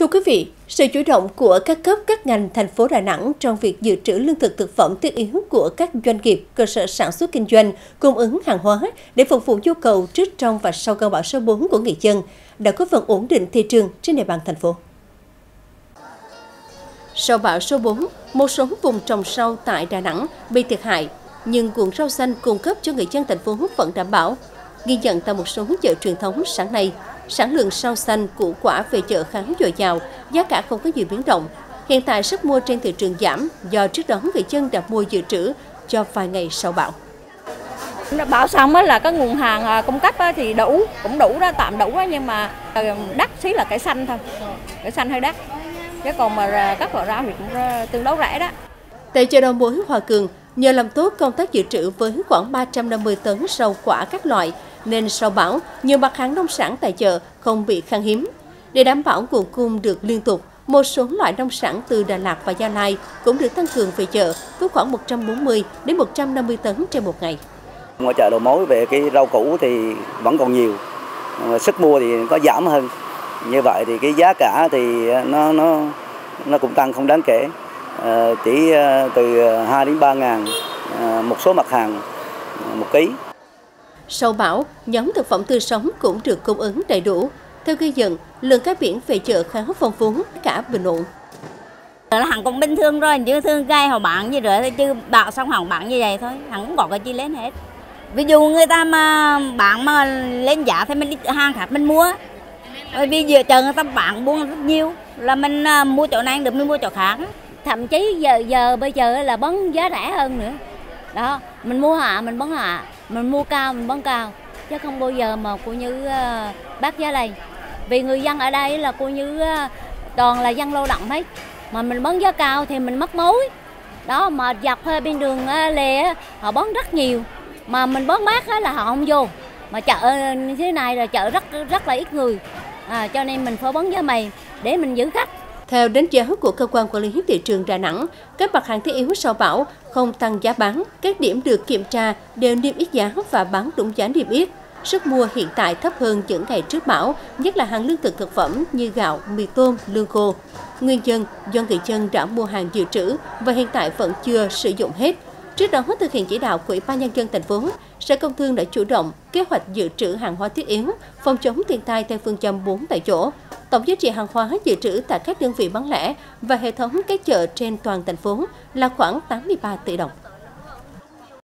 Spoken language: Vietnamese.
Thưa quý vị, sự chủ động của các cấp các ngành thành phố Đà Nẵng trong việc dự trữ lương thực thực phẩm thiết yếu của các doanh nghiệp, cơ sở sản xuất kinh doanh, cung ứng hàng hóa để phục vụ nhu cầu trước trong và sau cơn bão số 4 của người dân đã có phần ổn định thị trường trên địa bàn thành phố. Sau bão số 4, một số vùng trồng rau tại Đà Nẵng bị thiệt hại, nhưng nguồn rau xanh cung cấp cho người dân thành phố vẫn đảm bảo. Ghi nhận tại một số chợ truyền thống sáng nay, sản lượng rau xanh, củ quả về chợ khá dồi dào, giá cả không có nhiều biến động. Hiện tại sức mua trên thị trường giảm do trước đó người dân đã mua dự trữ cho vài ngày sau bão. Bão xong là cái nguồn hàng à, cung cấp thì đủ, cũng đủ đó, tạm đủ đó, nhưng mà à, đắt xí là cải xanh thôi, cải xanh hơi đắt. Chứ còn mà các loại rau thì cũng tương đối rẻ đó. Tại chợ đầu mối Hòa Cường, nhờ làm tốt công tác dự trữ với khoảng 350 tấn rau quả các loại, nên sau bão, nhiều mặt hàng nông sản tại chợ không bị khan hiếm. Để đảm bảo nguồn cung được liên tục, một số loại nông sản từ Đà Lạt và Gia Lai cũng được tăng cường về chợ với khoảng 140 đến 150 tấn trên một ngày. Ngoài chợ đầu mối về cái rau củ thì vẫn còn nhiều, ờ, sức mua thì có giảm hơn. Như vậy thì cái giá cả thì nó nó nó cũng tăng không đáng kể. Ờ, chỉ ờ, từ 2 đến 3 ngàn một số mặt hàng một ký. Sau bão, nhóm thực phẩm tươi sống cũng được cung ứng đầy đủ. Theo ghi nhận, lượng cá biển về chợ khá phong phú, cả bình ổn. Là hàng cũng bình thường rồi, chứ thương gai họ bạn như rồi, chứ bạo xong hàng bạn như vậy thôi, hàng cũng có cái chi lên hết. Ví dụ người ta mà bạn mà lên giá thì mình đi hàng khác mình mua. Bởi vì giờ chờ người ta bạn buôn rất nhiều, là mình à, mua chỗ này được mình mua chỗ khác. Thậm chí giờ giờ bây giờ là bán giá rẻ hơn nữa. Đó, mình mua hạ mình bán hạ. Mình mua cao mình bán cao. Chứ không bao giờ mà cô như ờ, bác giá này vì người dân ở đây là cô như ờ, toàn là dân lao động hết. Mà mình bán giá cao thì mình mất mối. Đó mà dọc hơi bên đường ờ, lề họ bán rất nhiều. Mà mình bán mát là họ không vô. Mà chợ như thế này là chợ rất rất là ít người. À, cho nên mình phải bán giá mày để mình giữ khách theo đánh giá của cơ quan quản lý thị trường Đà Nẵng, các mặt hàng thiết yếu sau bão không tăng giá bán, các điểm được kiểm tra đều niêm yết giá và bán đúng giá niêm yết. Sức mua hiện tại thấp hơn những ngày trước bão, nhất là hàng lương thực thực phẩm như gạo, mì tôm, lương khô. Nguyên nhân do người dân đã mua hàng dự trữ và hiện tại vẫn chưa sử dụng hết. Trước đó thực hiện chỉ đạo của Ủy ban nhân dân thành phố, Sở Công Thương đã chủ động kế hoạch dự trữ hàng hóa thiết yếu, phòng chống thiên tai theo phương châm 4 tại chỗ, Tổng giá trị hàng hóa dự trữ tại các đơn vị bán lẻ và hệ thống các chợ trên toàn thành phố là khoảng 83 tỷ đồng.